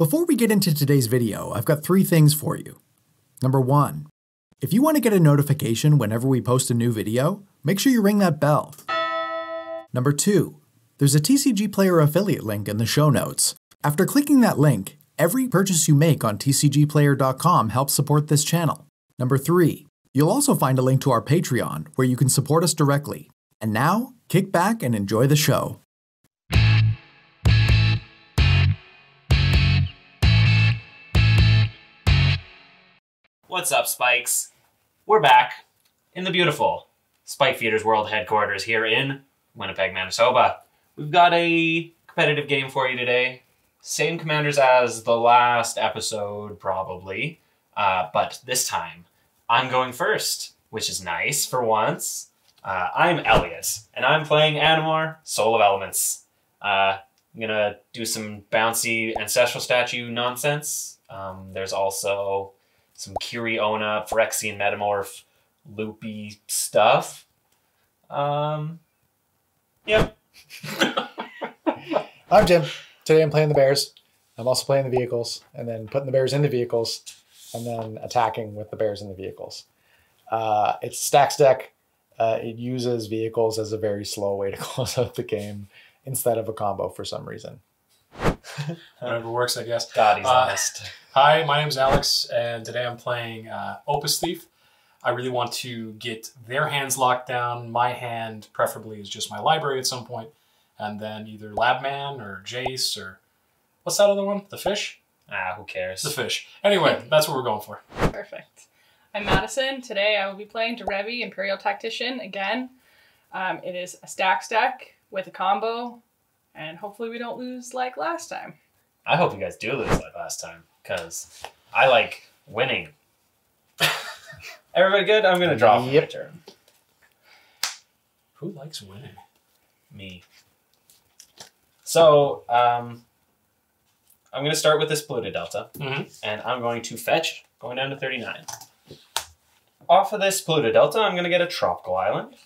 Before we get into today's video, I've got three things for you. Number one, if you want to get a notification whenever we post a new video, make sure you ring that bell. Number two, there's a TCG Player affiliate link in the show notes. After clicking that link, every purchase you make on tcgplayer.com helps support this channel. Number three, you'll also find a link to our Patreon where you can support us directly. And now, kick back and enjoy the show. What's up, Spikes? We're back in the beautiful Spike Feeders World headquarters here in Winnipeg, Manitoba. We've got a competitive game for you today. Same commanders as the last episode, probably, uh, but this time I'm going first, which is nice for once. Uh, I'm Elliot, and I'm playing Animar, Soul of Elements. Uh, I'm gonna do some bouncy ancestral statue nonsense. Um, there's also some Kiri-Onna, Phyrexian Metamorph, loopy stuff. Um, yep. I'm Jim. Today I'm playing the bears. I'm also playing the vehicles and then putting the bears in the vehicles and then attacking with the bears in the vehicles. Uh, it's stax deck. Uh, it uses vehicles as a very slow way to close out the game instead of a combo for some reason. Whatever works, I guess. God, he's Uh, honest. Hi, my name is Alex, and today I'm playing uh, Opus Thief. I really want to get their hands locked down. My hand, preferably, is just my library at some point, and then either Labman or Jace or what's that other one? The fish? Ah, who cares? The fish. Anyway, that's what we're going for. Perfect. I'm Madison. Today I will be playing Derevi Empyrial Tactician again. Um, it is a stack stack with a combo, and hopefully we don't lose like last time. I hope you guys do lose like last time, because I like winning. Everybody good? I'm gonna draw for my Yep. turn. Who likes winning? Me. So, um, I'm gonna start with this polluted delta, Mhm. and I'm going to fetch, going down to 39. Off of this polluted delta, I'm gonna get a tropical island.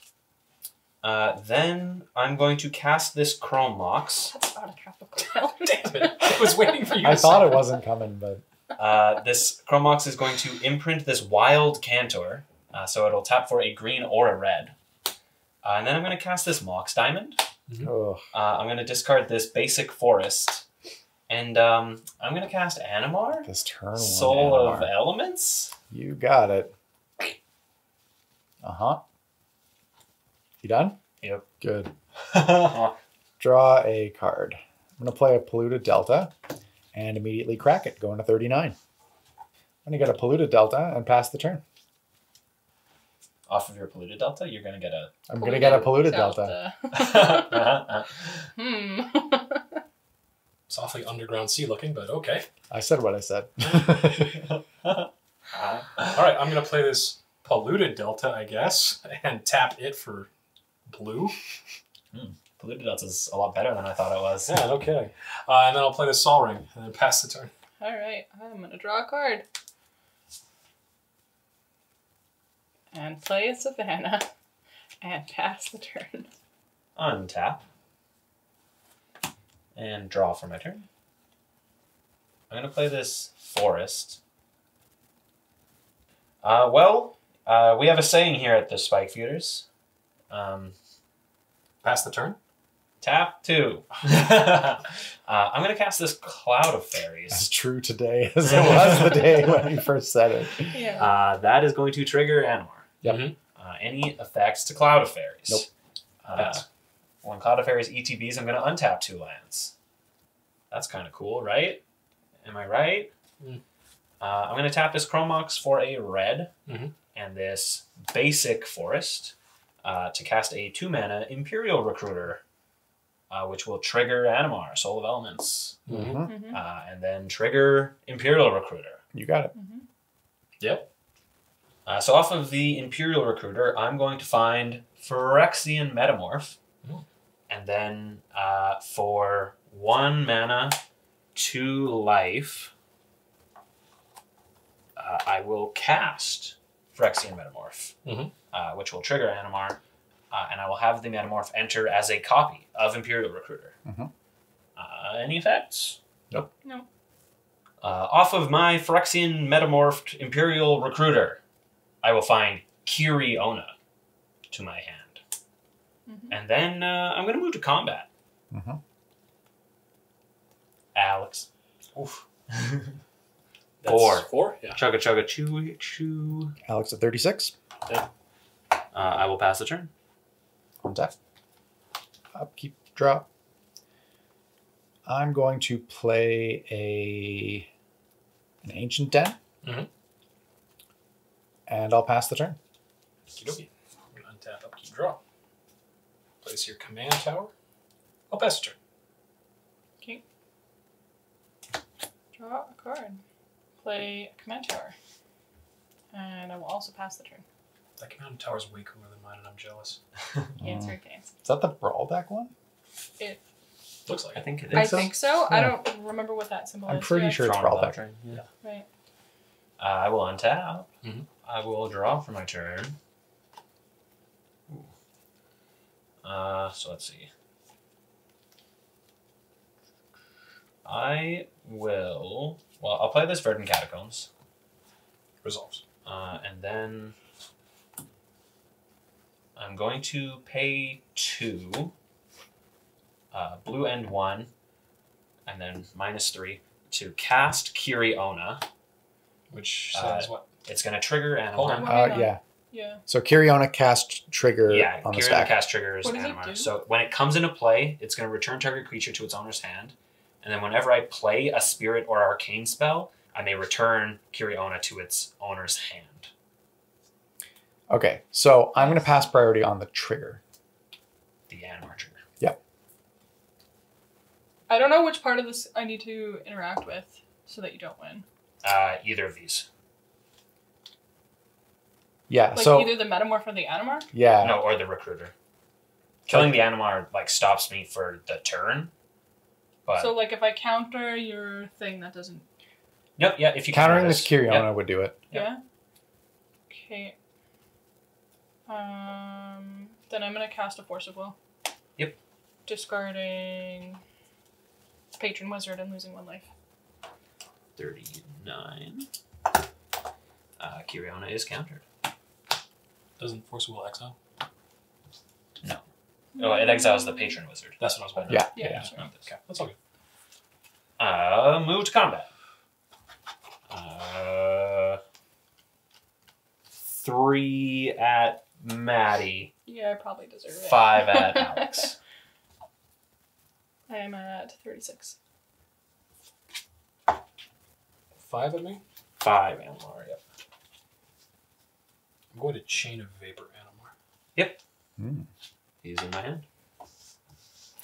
Uh, then I'm going to cast this Chrome Mox. That's not a tropical Damn it. I was waiting for you I to thought say it wasn't coming, but Uh, this Chrome Mox is going to imprint this Wild Cantor, uh, so it'll tap for a green or a red. Uh, and then I'm going to cast this Mox Diamond. ugh. Uh, I'm going to discard this basic Forest. And um, I'm going to cast Animar, this turn one. Soul of Elements. You got it. Uh huh. You done? Yep. Good. Draw a card. I'm going to play a polluted delta and immediately crack it, going to 39. I'm going to get a polluted delta and pass the turn. Off of your polluted delta, you're going to get a. I'm going to get a polluted delta. hmm. It's awfully underground sea looking, but okay. I said what I said. All right, I'm going to play this polluted delta, I guess, and tap it for blue. polluted delta is a lot better than I thought it was. Yeah, no kidding. Uh, and then I'll play the Sol Ring and then pass the turn. All right, I'm gonna draw a card and play a Savannah and pass the turn. untap and draw for my turn. I'm gonna play this forest. Uh, well, uh, we have a saying here at the Spike Feeders. Um, Pass the turn. tap two. uh, I'm gonna cast this cloud of fairies. as fairies. true today as it was the day when you first said it. Yeah. Uh, that is going to trigger Animar. Yep. Mhm. Uh, any effects to cloud of fairies. Nope. Uh, when Cloud of Fairies ETBs, I'm going to untap two lands. That's kind of cool, right? Am I right? Mm. Uh, I'm going to tap this Chrome Mox for a red Mhm. and this basic forest uh, to cast a two mana Imperial Recruiter, uh, which will trigger Animar, Soul of Elements, Mhm. Mhm. uh, and then trigger Imperial Recruiter. You got it. Mhm. Yep. Uh, so off of the Imperial Recruiter, I'm going to find Phyrexian Metamorph. And then uh, for one mana, two life, uh, I will cast Phyrexian Metamorph, Mhm. uh, which will trigger Animar. Uh, and I will have the Metamorph enter as a copy of Imperial Recruiter. Mhm. Uh, any effects? Nope. No. Uh, off of my Phyrexian metamorphed Imperial Recruiter, I will find Kiri-Onna to my hand. Mhm. And then uh, I'm going to move to combat. Mhm. Alex. Oof. Four. Four? Yeah. Chugga chugga chew chew. Alex at 36. Uh, I will pass the turn. On tap. Upkeep, draw. I'm going to play a an ancient den. Mhm. And I'll pass the turn. Okie dokie. I'm gonna untap, upkeep, draw. Place your command tower. I'll pass the turn. Okay. Draw a card. Play a command tower. And I will also pass the turn. That command tower's way cooler than mine, and I'm jealous. Answer games. Is that the brawl back one? It, Looks like I it. think it is. I is. think so. I Yeah. don't remember what that symbol is. I'm is. pretty Yeah. sure it's Toronto brawl back. Train, yeah. Right. Uh, I will untap. Mhm. I will draw for my turn. Ooh. Uh, so let's see. I will. Well, I'll play this Verdant Catacombs, Resolves. uh, and then I'm going to pay two, uh, blue and one, and then minus three to cast Kiri-Onna. Which Uh, what? It's going to trigger Hold on. Uh, yeah. Yeah. So Kiri-Onna cast trigger Yeah, on the Kiri stack. cast triggers What does it do? So when it comes into play, it's going to return target creature to its owner's hand, and then whenever I play a spirit or arcane spell, I may return Kiri-Onna to its owner's hand. Okay, so I'm going to pass priority on the trigger. The Animar trigger. I don't know which part of this I need to interact with so that you don't win. Uh, either of these. Yeah, Like so either the metamorph or the animar. yeah, No, or the recruiter. Killing the Animar like stops me for the turn. But So like if I counter your thing, that doesn't. Yep, yeah, if you countering counter this Kiri-Onna yep. would do it. Yep. Yeah. Okay. Um. Then I'm gonna cast a force of will. Yep. Discarding patron wizard and losing one life. 39. Uh, Kiriona is countered. Doesn't Force of Will exile? Oh, it exiles the patron wizard. That's what I was wondering. Yeah, Yeah. yeah. sure. Okay, that's all good. Uh, move to combat. Uh, three at Maddie, Yeah, I probably deserve it. five at Alex. I am at thirty-six. Five at me. Five Animar, yep. I'm going to Chain of Vapor Animar. Hmm. He's in my hand.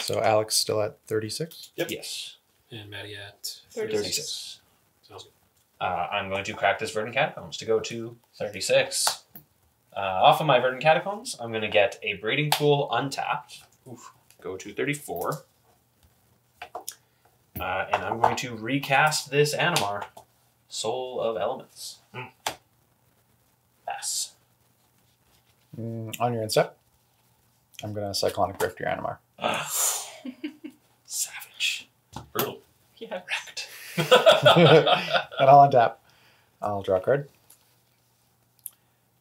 So Alex still at 36. Yep. Yes. And Maddie at 36. Sounds good. Uh, I'm going to crack this Verdant Catacombs to go to 36. Uh, off of my Verdant Catacombs, I'm going to get a Breeding Pool untapped. Oof. Go to 34. Uh, and I'm going to recast this Animar, Soul of Elements. Yes. Mm, on your instep, I'm going to Cyclonic Rift your Animar. Savage. Brutal. Yeah. Wrecked. and I'll untap. I'll draw a card.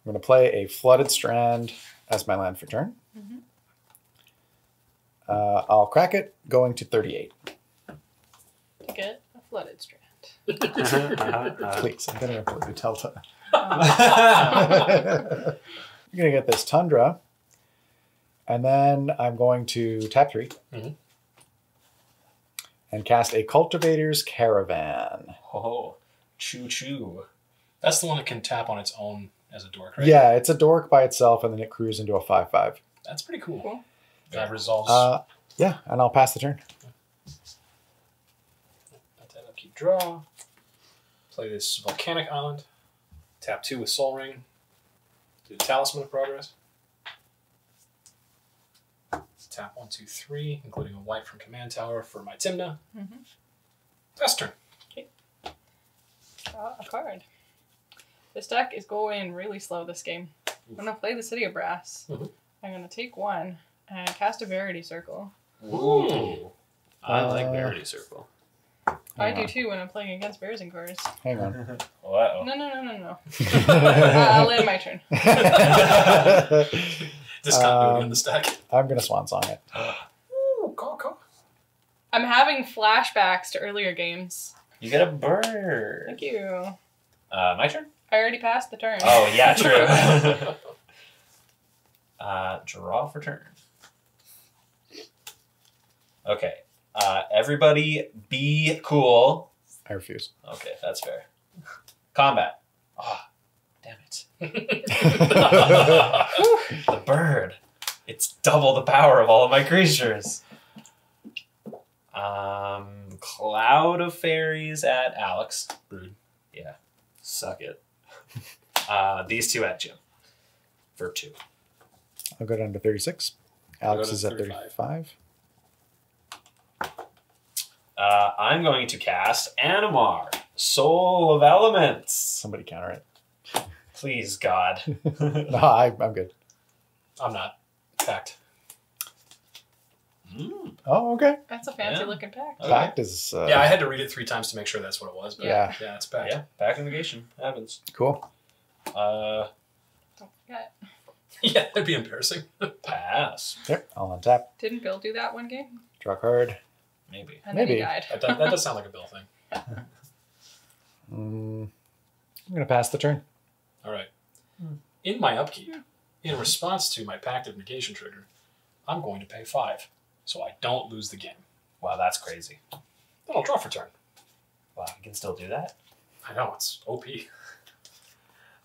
I'm going to play a Flooded Strand as my land for turn. Mhm. Uh, I'll crack it, going to 38. To get a flooded strand. Uh, Please, I'm going to go for the Delta. uh, You're going to get this Tundra. And then I'm going to tap 3 Mhm. and cast a Cultivator's Caravan. oh, choo choo. That's the one that can tap on its own as a dork, right? Yeah, it's a dork by itself, and then it crews into a 5 5. That's pretty cool. Cool. That resolves. Uh, yeah, and I'll pass the turn. Let that upkeep draw. Play this volcanic island. Tap two with Sol Ring. Do the Talisman of Progress. Tap one, two, three, including a white from Command Tower for my Tymna. Mhm. That's turn. Draw a card. This deck is going really slow this game. I'm gonna play the City of Brass. Mhm. I'm gonna take one and cast a Verity Circle. Ooh. I like Uh, Verity Circle. I Hang do too when I'm playing against bears and cores. Hang on. Uh-oh. No, no, no, no, no. uh, I'll end my turn. Discontinuity on Um, the stack. I'm gonna swan song it. Ooh, call, call. I'm having flashbacks to earlier games. You get a bird. Thank you. Uh, my turn? I already passed the turn. Oh, yeah, true. uh, draw for turn. Okay. Uh, everybody be cool. I refuse. Okay, that's fair. Combat. Ah, damn it. The bird. It's double the power of all of my creatures. Um, Cloud of Fairies at Alex. Rude. Yeah. Suck it. Uh, these two at Jim. For two. I'll go down to 36. Alex to is at 35. 35. Uh, I'm going to cast Animar, Soul of Elements. Somebody counter it. Please, God. No, I, I'm good. I'm not. Fact. Mm, Oh, okay. That's a fancy Yeah. looking pack. Okay. Fact is uh, yeah, I had to read it three times to make sure that's what it was. But Yeah. yeah, it's back. yeah, Pact of Negation. Happens. cool. Uh, Don't forget. yeah, that'd be embarrassing. pass. Yep. I'll untap. Didn't Bill do that one game? Draw card. Maybe. And then he Maybe. died. That, does- that does sound like a Bill thing. Mm, I'm gonna pass the turn. All right. Hmm. In my upkeep, in response to my Pact of Negation trigger, I'm going to pay five, so I don't lose the game. Wow, that's crazy. Then I'll draw for turn. Wow, you can still do that? I know it's OP.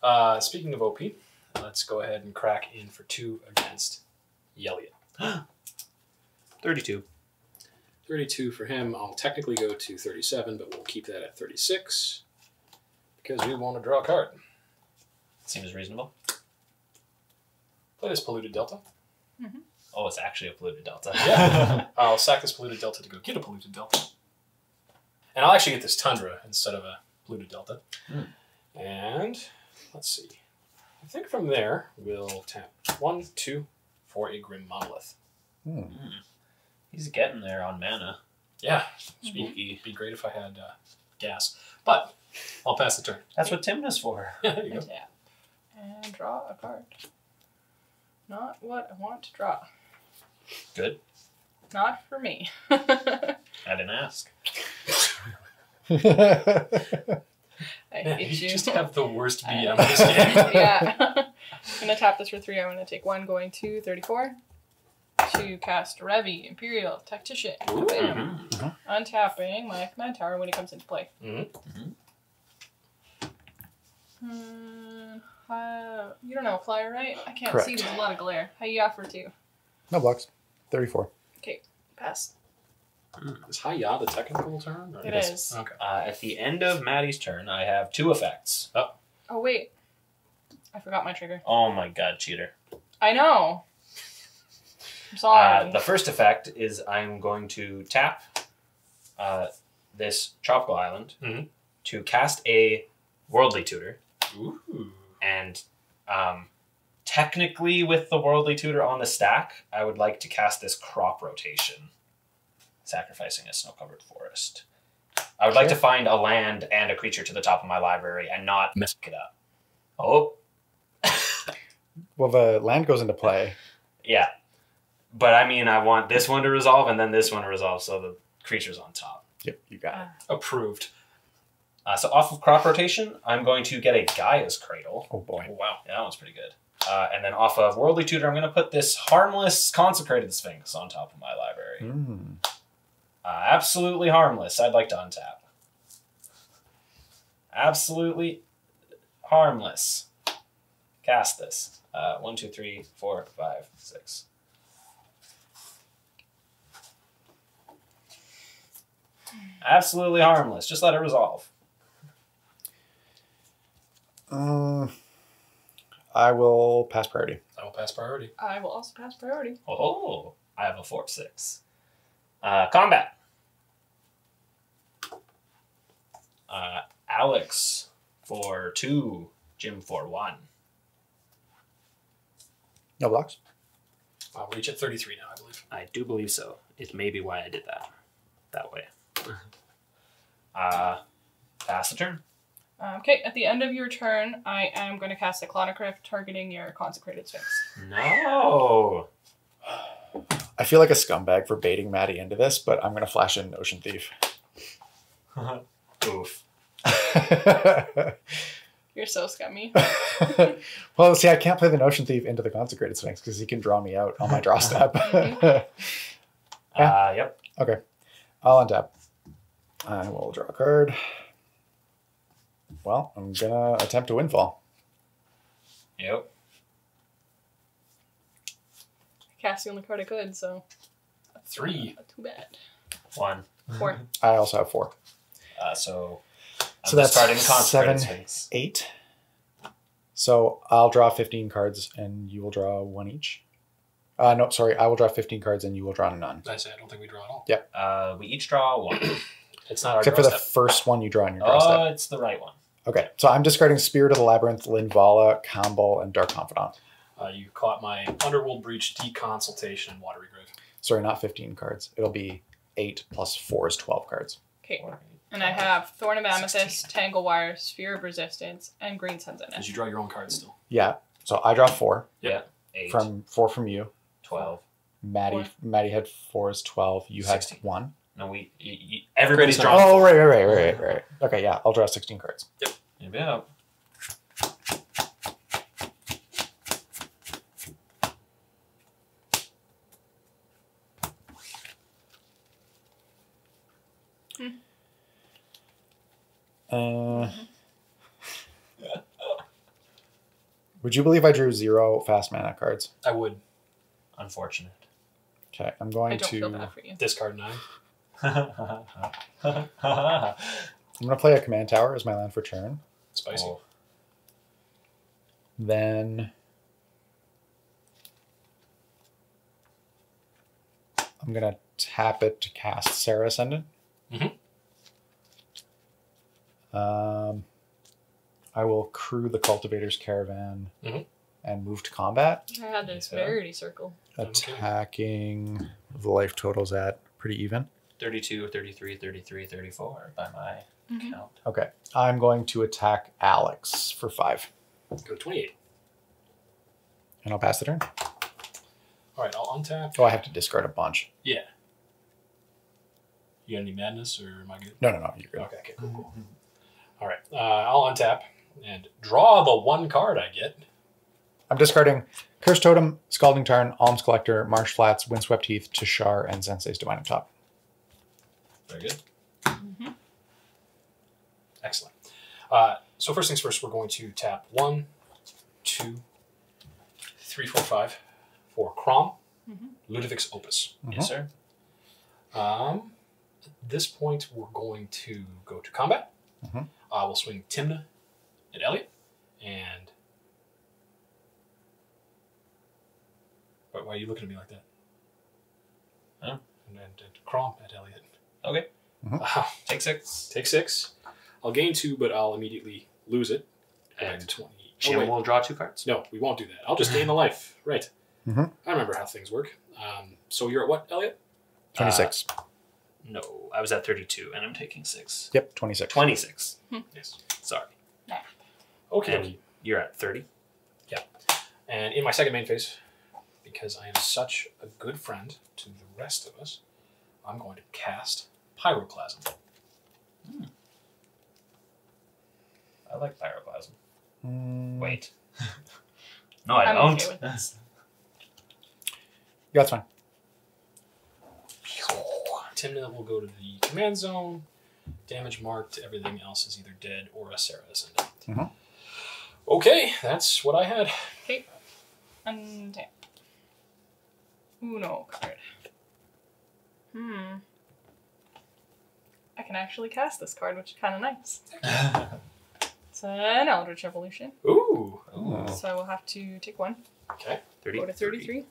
Uh, speaking of OP, let's go ahead and crack in for two against Yeliot. 32. 32 for him. I'll technically go to 37, but we'll keep that at 36 because we want to draw a card. Seems reasonable. Play this polluted delta. Oh, it's actually a polluted delta. Yeah. I'll sack this polluted delta to go get a polluted delta. And I'll actually get this tundra instead of a polluted delta. Hmm. And let's see. I think from there we'll tap one, two, for a grim monolith. Hmm. He's getting there on mana. Yeah, Spooky. be great if I had uh, gas, but I'll pass the turn. That's what Tymna's for. there you go. Untap. And draw a card. Not what I want to draw. Good. Not for me. I didn't ask. I Man, hate you you. just have the worst I- BM in this game. yeah. I'm gonna tap this for three. I'm gonna take one going to 34. To cast Revi, Empyrial, Tactician. Ooh. Bam. Mhm. Untapping my command tower when he comes into play. Mhm. Hmm, uh, you don't know flyer, right? I can't Correct. see. There's a lot of glare. How you offer to? no blocks. 34. Okay, Pass. Is Hayat a technical term? or- It is. Okay. Uh, at the end of Maddie's turn, I have two effects. Oh, Oh wait, I forgot my trigger. Oh my god, cheater. I know. I'm sorry. Uh, the first effect is I'm going to tap uh, this tropical island Mhm. to cast a worldly tutor, Ooh. And um, technically, with the worldly tutor on the stack, I would like to cast this crop rotation, sacrificing a snow-covered forest. I would like to find a land and a creature to the top of my library and not mess it up. Oh, Well, the land goes into play. yeah. But I mean, I want this one to resolve and then this one to resolve, so the creature's on top. Yep, you got it. Approved. Uh, so off of crop rotation, I'm going to get a Gaia's Cradle. Oh boy. Wow. Yeah, that one's pretty good. Uh, and then off of Worldly Tutor, I'm going to put this harmless Consecrated Sphinx on top of my library. Mm. Uh, absolutely harmless. I'd like to untap. Absolutely harmless. Cast this. Uh, one, two, three, four, five, six. Absolutely harmless. Just let it resolve. Uh, I will pass priority. I will pass priority. I will also pass priority. Oh, I have a four six. Uh, combat. Uh, Alex for two, Jim for one. No blocks. I'll reach at 33 now, I believe. I do believe so. It may be why I did that that way. Uh, pass the turn. Okay, at the end of your turn, I am going to cast a Clonocrypt targeting your Consecrated Sphinx. No. I feel like a scumbag for baiting Maddie into this, but I'm gonna flash in Notion Thief. Oof. You're so scummy. well, see, I can't play the Notion Thief into the Consecrated Sphinx because he can draw me out on my draw step. Mhm. Uh, yep. okay, I'll untap. I will draw a card. Well, I'm gonna attempt a windfall. Yep. I cast the only card I could, so Three. not too bad. One. Four. I also have four. Uh, so. I'm So that's starting consecrated seven. sphinx. Eight. So I'll draw 15 cards and you will draw one each. Uh, no, sorry, I will draw 15 cards and you will draw none. I say I don't think we draw at all. Uh, we each draw one. It's not our Except for draw the step. first one you draw in your draw Oh, step. it's the right one. Okay, so I'm discarding Spirit of the Labyrinth, Linvala, Campbell, and Dark Confidant. Uh, you caught my Underworld Breach, Deconsultation, and Watery Grave. Sorry, not 15 cards. It'll be 8 plus 4 is 12 cards. Okay, and I have Thorn of Amethyst, Tangle Wire, Sphere of Resistance, and Green Sun's in Did you draw your own card still? Yeah, so I draw 4 Yeah. Eight. from 4 from you. twelve. Maddie Four. Maddie had 4 is 12. You had 1. No, we. Y- y- everybody's drawing. Oh, right, right, right, right, right. Okay, yeah, I'll draw 16 cards. Yep. Yeah. Uh, would you believe I drew zero fast mana cards? I would Unfortunate. Okay, I'm I going don't feel to. bad for you. discard nine. I'm gonna play a command tower as my land for turn. Spicy. Oh, Then I'm gonna tap it to cast Serra Ascendant. Mhm. Um, I will crew the Cultivator's Caravan Mhm. and move to combat, I had this Yeah. Verity Circle. Attacking. The life totals at pretty even. 32, 33, 33, 34 by my Mhm. count. Okay, I'm going to attack Alex for five, Go 28. and I'll pass the turn. All right, I'll untap. Oh, I have to discard a bunch. Yeah. You got any madness or am I good? No, no, no, you're good. Okay, okay, cool, cool. All right, uh, I'll untap and draw the one card I get. I'm discarding Curse Totem, Scalding Tarn, Alms Collector, Marsh Flats, Windswept Heath, Tashar, and Sensei's Divining Top. Very good. Mhm. Excellent. Uh, so first things first, we're going to tap one, two, three, four, five for Kraum, Mhm. Ludevic's Opus. Yes, sir. Um, at this point, we're going to go to combat. Mhm. Uh, we'll swing Tymna at Elliot, and why, why are you looking at me like that? Huh? And, and, and Kraum at Elliot. Okay. Uh, Take six. take six. I'll gain two, but I'll immediately lose it. And Correct. twenty. Oh, Jim wait. will draw two cards. No, we won't do that. I'll just gain the life. Right. Mhm. I remember how things work. Um, so you're at what, Elliot? 26. No, I was at 32 and I'm taking six. yep, 26. 26. Yes. Sorry. Okay. And you're at 30. Yeah. And in my second main phase, because I am such a good friend to the rest of us, I'm going to cast Pyroclasm. I like pyroclasm. Mm, Wait. no, I I'm don't. okay with this. Yeah, that's fine. Tymna will go to the command zone. Damage marked. Everything else is either dead or a Serra Ascendant. Mhm. Okay, that's what I had. Okay. Untap. Uno card. Hmm. I can actually cast this card, which is kind of nice. It's an Eldritch Evolution, Ooh. Ooh, so I will have to take one. Okay. 30. Go to 33.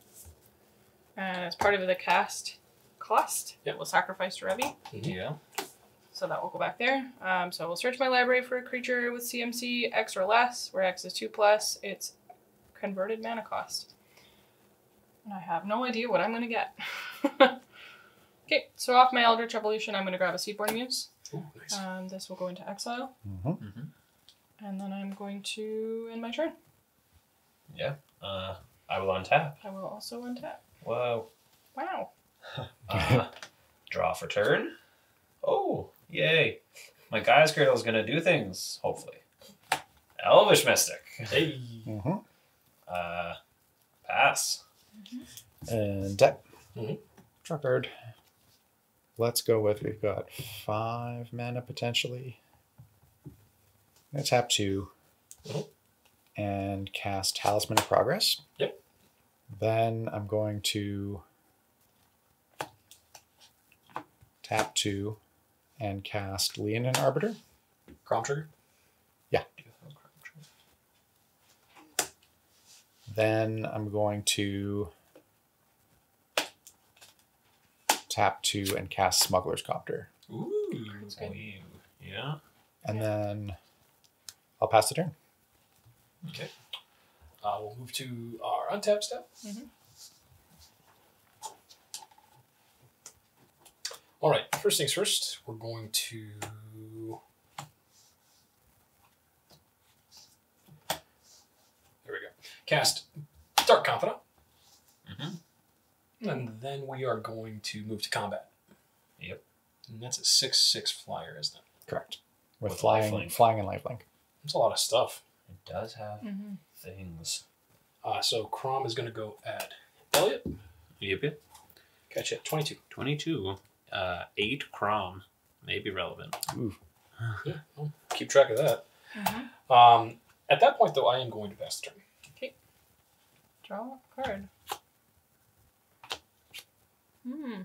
And as part of the cast cost, Yep. it will sacrifice to Revi. Yeah. So that will go back there. Um, so we'll search my library for a creature with CMC X or less, where X is 2 plus. It's converted mana cost. And I have no idea what I'm going to get. okay, so off my Eldritch Evolution, I'm going to grab a Seedborn Muse. Ooh, nice. Um, this will go into exile, Mhm. Mhm. and then I'm going to end my turn. Yeah. Uh, I will untap. I will also untap. Whoa. Wow. Uh, draw for turn. Oh, yay. My Gaia's Cradle is going to do things, hopefully. Elvish Mystic. hey. Mhm. Uh, pass. And tap. Mhm. Draw card. Let's go with we've got five mana potentially. Tap 2 Mhm. and cast Talisman of Progress. Yep. Then I'm going to tap two and cast Leonin Arbiter. Kraum trigger. Yeah. Then I'm going to tap two and cast Smuggler's Copter. Ooh. That's good. You. Yeah. And then I'll pass the turn. Okay. Uh, we'll move to our untap step. Mhm. All right. First things first, we're going to. There we go. Cast Dark Confidant. And then we are going to move to combat. Yep. And that's a 6 6 flyer, isn't it? Correct. With, With flying, lifelink. flying and lifelink. That's a lot of stuff. It does have Mm-hmm. things. Uh, so Kraum is going to go at Elliot. Yep, yep. Catch you at 22. 22. Uh, 8 Kraum. May be relevant. Ooh. Yeah, well, keep track of that. Mm-hmm. Um, at that point, though, I am going to pass the turn. Draw a card. Hmm.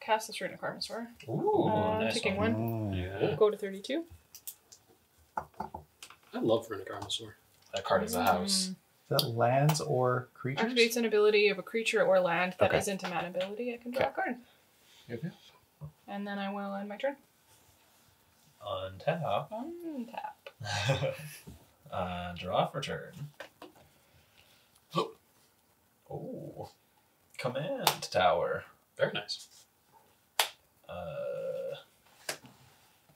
Cast this the Serena Carnosaur. Ooh, Uh, nice taking one. one. Yeah. Go to 32. I love Runic Armasaur. That card is a house. Mm. Is that lands or creatures? Activates an ability of a creature or land that Okay. not a mana ability. I can draw Okay. a card. Okay. And then I will end my turn. Untap. Untap. uh, draw for turn. Oh. Command tower. Very nice. Uh,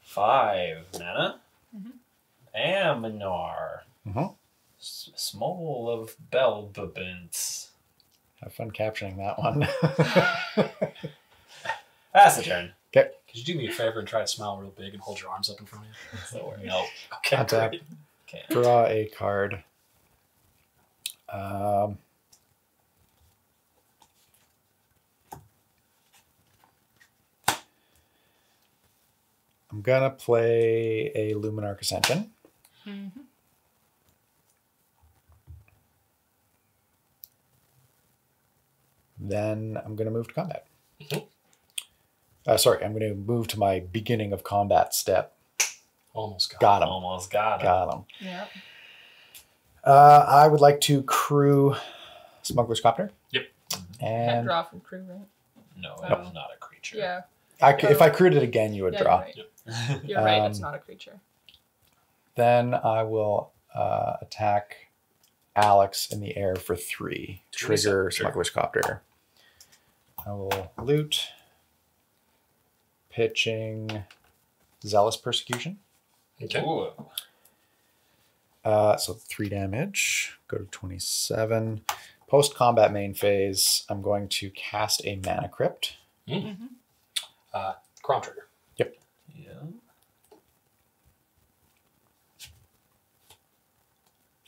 five mana. Mhm. Animar. Mhm. S- Small of Belbabint. Have fun capturing that one. That's the turn. Okay. Could you do me a favor and try to smile real big and hold your arms up in front of you? So no. Okay. Untap. great. Okay. Draw a card. Um, I'm gonna play a Luminarch Ascension. Mm-hmm. Then I'm gonna move to combat. Mhm. Uh, sorry, I'm gonna move to my beginning of combat step. Almost got, Got him. Almost got it. Got him. Yeah. Uh, I would like to crew Smuggler's Copter. Yep. Can't And draw from crew, right? No, No. it's not a creature. Yeah. I c if I crewed it again, you would yeah, draw. You're right. You're right. It's Um, not a creature. Then I will uh, attack Alex in the air for three. Trigger Trigger trigger. Smuggler's Copter. I will loot. Pitching Zealous Persecution. Okay. Ooh. Uh, so three damage. Go to 27. Post combat main phase, I'm going to cast a Mana Crypt. Mm-hmm. Kraum trigger.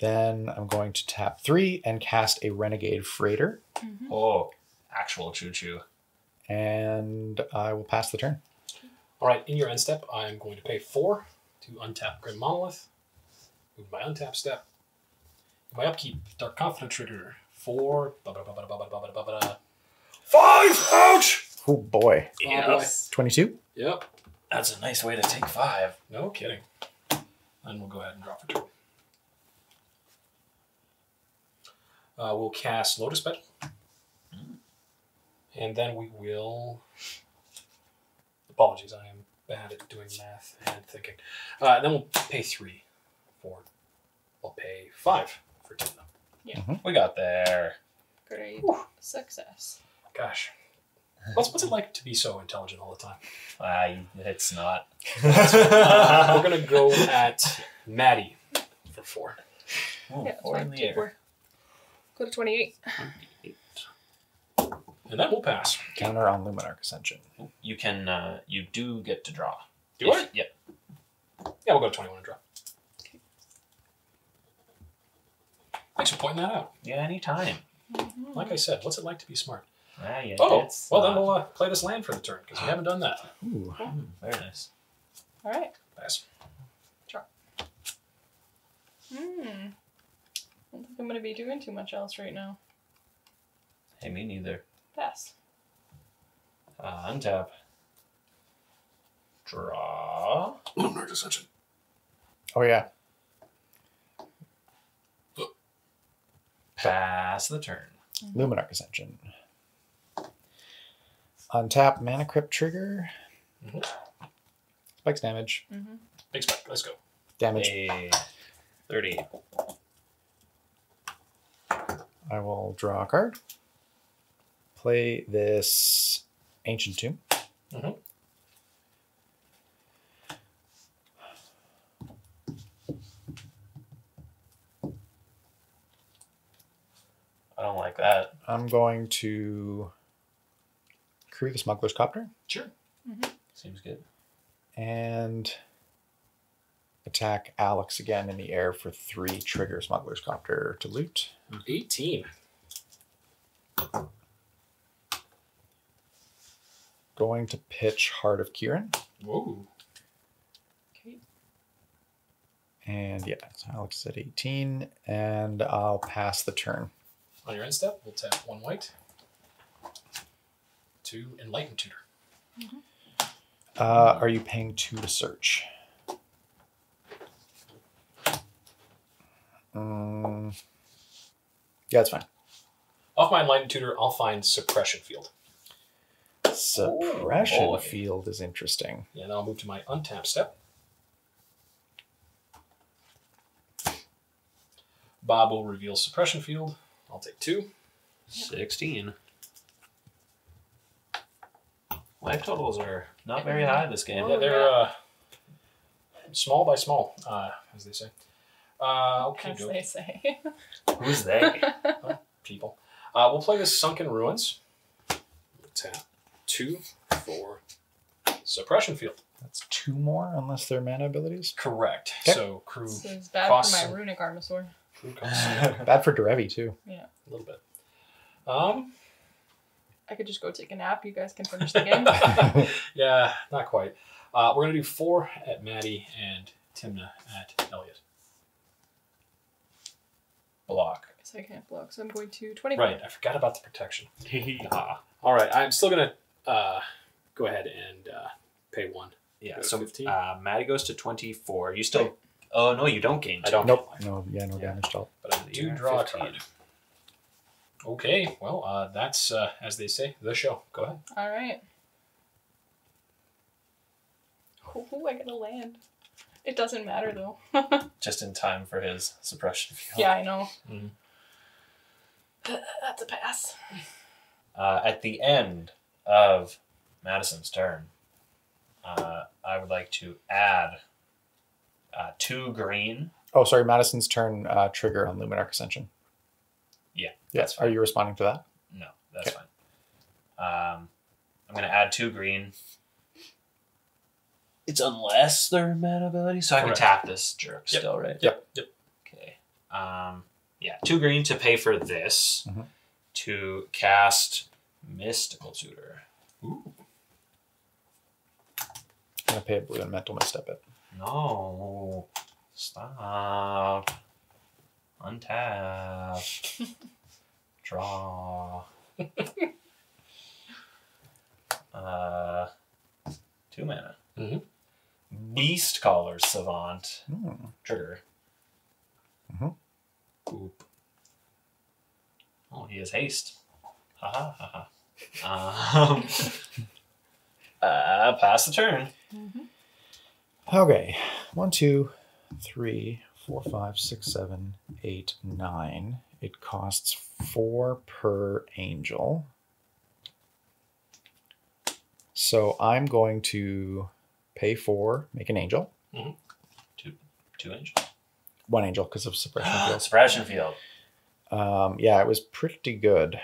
Then I'm going to tap three and cast a Renegade Freighter. Mm-hmm. Oh, actual choo choo. And I will pass the turn. All right, in your end step, I'm going to pay four to untap Grim Monolith. Move my untap step. My upkeep, Dark Confidant trigger. Four. Five! Ouch! Oh boy. Oh, yes. 22? Yep. That's a nice way to take five. No kidding. Then we'll go ahead and drop a turn. Uh, we'll cast Lotus Petal. And then we will. Apologies, I am bad at doing math and thinking. Uh, then we'll pay three for. We'll pay five for two. We got there. Great. Success. Gosh, What's what's it like to be so intelligent all the time? Ah, it's not. Uh, we're gonna go at Maddie for four. Oh, Yeah, that's four fine. in the Take air. four. Go to 28. And that will pass. Counter on Luminarch Ascension. You can. Uh, you do get to draw. Do I? If- Yep. Yeah, we'll go to 21 and draw. Thanks for pointing that out. Yeah, anytime. Like I said, what's it like to be smart? Ah, yeah, Oh, it's well, then we'll uh, play this land for the turn because we haven't done that. Ooh. Hmm, very nice. All right. Pass. Hmm. I don't think I'm going to be doing too much else right now. Hey, me neither. Pass. Uh, untap. Draw. Luminarch Ascension. Oh yeah. Pass the turn. Luminarch Ascension. Untap Mana Crypt trigger. Mhm. Spikes damage. Mm-hmm. Big spike. Let's go. Damage. Hey, 30. I will draw a card. Play this Ancient Tomb. Mhm. I don't like that. I'm going to crew the Smuggler's Copter Sure. Seems good. and attack Alex again in the air for three. Trigger Smuggler's Copter to loot. 18. Going to pitch Heart of Kiran. Whoa. Okay. And yeah, so Alex is at 18, and I'll pass the turn. On your end step, we'll tap one white to Enlighten Tutor. Uh, are you paying two to search? Um, yeah, it's fine. Off my Enlighten Tutor, I'll find Suppression Field. Suppression boy. field is interesting. Yeah, then I'll move to my untap step. Bob will reveal Suppression Field. I'll take two. 16. Life totals are not very high this game. Yeah, Oh, they're uh, small by small, uh, as they say. Uh, okay, As they say. Who's they? people. Uh, we'll play this Sunken Ruins. Tap two, four, Suppression Field. That's two more, unless they're mana abilities. Correct. Okay. So crew, this is bad Costs for my some- Runic Armasaur. crew comes Bad for Derevi too. Yeah. A little bit. Um, I could just go take a nap. You guys can finish the game. yeah, not quite. Uh, we're gonna do four at Maddie and Tymna at Elliot. Block. so I can't block. So I'm going to 20. Right, I forgot about the protection. Ah, All right, I'm still gonna uh, go ahead and uh, pay one. yeah, Go so 15. uh, Maddie goes to 24. You still. Oh, no, you don't gain. I don't. Nope. No, yeah, no Yeah. damage dealt. but I do you're draw a card. Okay, well, uh, that's uh, as they say, the show. Go ahead. All right. Ooh, I get a land. It doesn't matter though. Just in time for his suppression field. yeah, I know. Mhm. That's a pass. Uh, at the end of Madison's turn, uh, I would like to add uh, two green. Oh, sorry. Madison's turn. Uh, trigger on Luminarch Ascension. Yeah, Yes. Are you responding to that? No, that's Okay. fine. Um, I'm going to add two green. It's unless they're mana ability, so I can tap this jerk Yep. still, right? Yep. Yep. Okay. Um, yeah, two green to pay for this Mhm. to cast Mystical Tutor. Ooh. I'm gonna pay a blue and mental misstep it. No, stop. Untap. Draw. uh, two mana. Mhm. Beast Caller Savant. Hmm. Trigger. Oop. Oh, he has haste. Ha ha ha. Um, uh, pass the turn. Okay. One, two, three, four, five, six, seven, eight, nine. It costs four per angel. So I'm going to pay for make an angel, Two, two inch. one angel because of suppression field. Suppression field. Um, yeah, it was pretty good.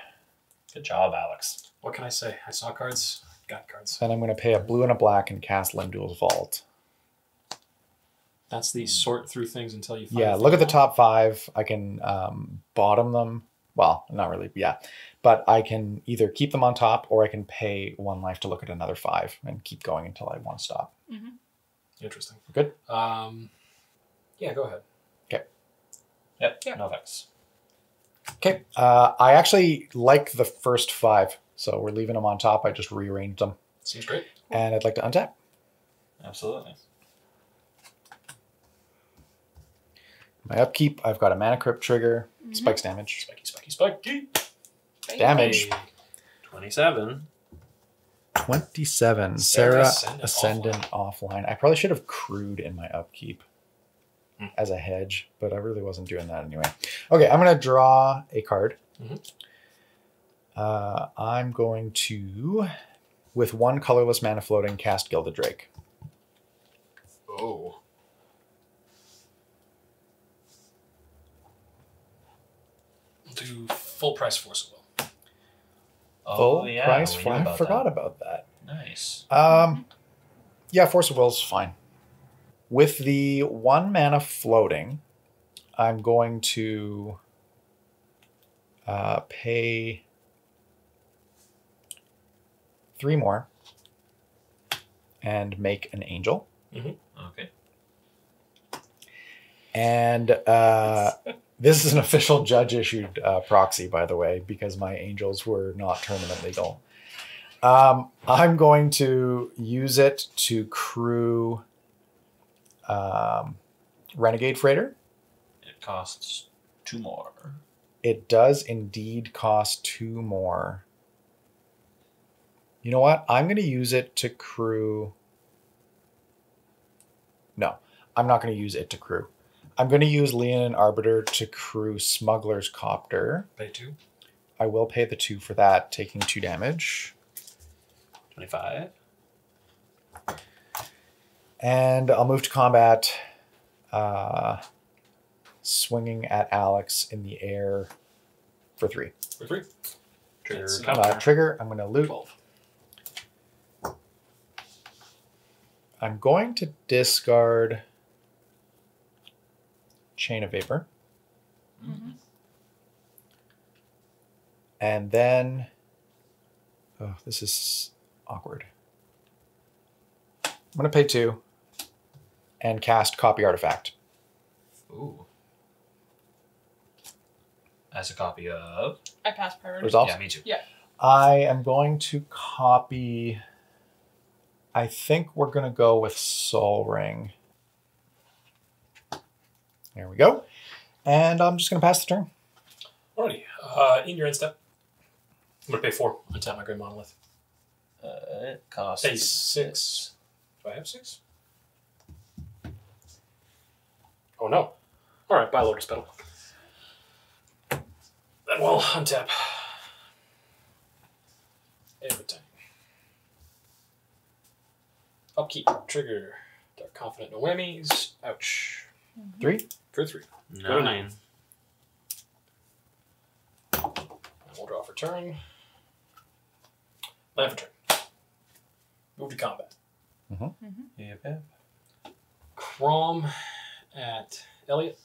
Good job, Alex. What can I say? I saw cards, got cards. Then I'm going to pay a blue and a black and cast Lim-Dûl's Vault. That's the sort through things until you find Yeah, look at the top five. I can um, bottom them. Well, not really. Yeah, but I can either keep them on top or I can pay one life to look at another five and keep going until I want to stop. Interesting. Good. Um, yeah, go ahead. Okay. Yep. Yeah. No thanks. Okay. Uh, I actually like the first five, so we're leaving them on top. I just rearranged them, Seems great. and I'd like to untap. Absolutely. My upkeep. I've got a mana crypt trigger, Mm-hmm. spikes damage, Spiky, spiky, spiky. damage. Hey, Twenty-seven. Twenty-seven. Serra Serra Ascendant Ascendant offline. I probably should have crewed in my upkeep Hmm. as a hedge, but I really wasn't doing that anyway. Okay, I'm gonna draw a card. Mhm. Uh, I'm going to, with one colorless mana floating, cast Gilded Drake. Oh. Do full price force of will. Full oh, yeah, price. for- I forgot that. about that. Nice. Um, yeah, Force of Will's fine. With the one mana floating, I'm going to uh, pay three more and make an angel. Mm-hmm. Okay. And uh, this is an official judge issued uh, proxy, by the way, because my angels were not tournament legal. Um, I'm going to use it to crew um, Renegade Freighter. It costs two more. It does indeed cost two more. You know what? I'm going to use it to crew. No, I'm not going to use it to crew. I'm going to use Leonin Arbiter to crew Smuggler's Copter. Pay two. I will pay the two for that, taking two damage. Twenty-five. And I'll move to combat, uh, swinging at Alex in the air for three. For three. Trigger Uh, trigger, I'm going to loot. Twelve. I'm going to discard Chain of Vapor. Mhm. And then, oh, this is awkward. I'm going to pay two and cast Copy Artifact. Ooh. As a copy of. I passed priority. Resolves? Yeah, me too. Yeah. I am going to copy. I think we're going to go with Sol Ring. There we go. And I'm just going to pass the turn. Alrighty. Uh, in your end step. I'm gonna pay four. Untap my Grim Monolith. Uh, it costs Pay six. Do I have six? Oh no. Alright, buy Lotus Petal. Then we'll untap. Everything. Upkeep. Trigger. Dark Confidant. No whammies. Ouch. Three. For three. Nine. And we'll draw for turn. Land for turn. Move to combat. Yep, yep. Kraum at Elliot.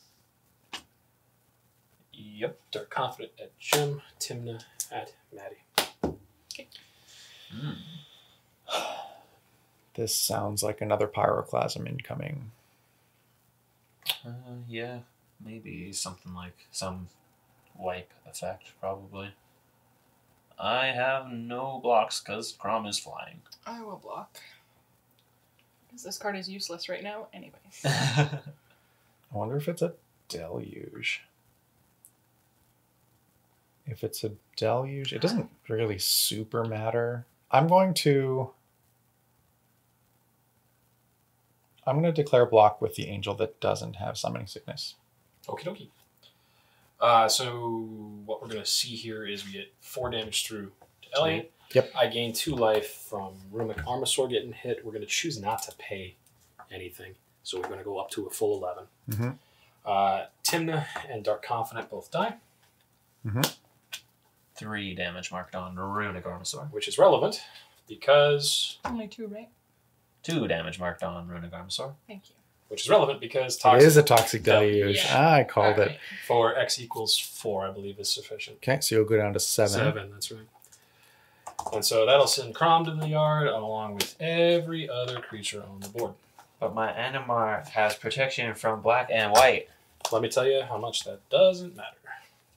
Yep. Dark Confidant at Jim. Tymna at Maddie. Mm. This sounds like another pyroclasm incoming. Uh, yeah, maybe something like some wipe effect, probably. I have no blocks because Kraum is flying. I will block. Because this card is useless right now, anyways. I wonder if it's a deluge. If it's a deluge, it doesn't really super matter. I'm going to. I'm going to declare block with the angel that doesn't have summoning sickness. Okie dokie. Uh, so what we're gonna see here is we get four damage through to Elliot. Yep. I gain two life from Runic Armasaur getting hit. We're going to choose not to pay anything. So we're going to go up to a full 11. Mhm. Uh, Tymna and Dark Confidant both die, Three damage marked on Runic Armasaur. which is relevant because Only two, right? Two damage marked on Runic Armasaur. Thank you. which is relevant because It toxic is a toxic deluge. Yeah. Ah, I called Alright. it. for X equals four, I believe, is sufficient. Okay, so you'll go down to seven. Seven, that's right. And so that'll send Kraum to the yard along with every other creature on the board. But my Animar has protection from black and white. Let me tell you how much that doesn't matter.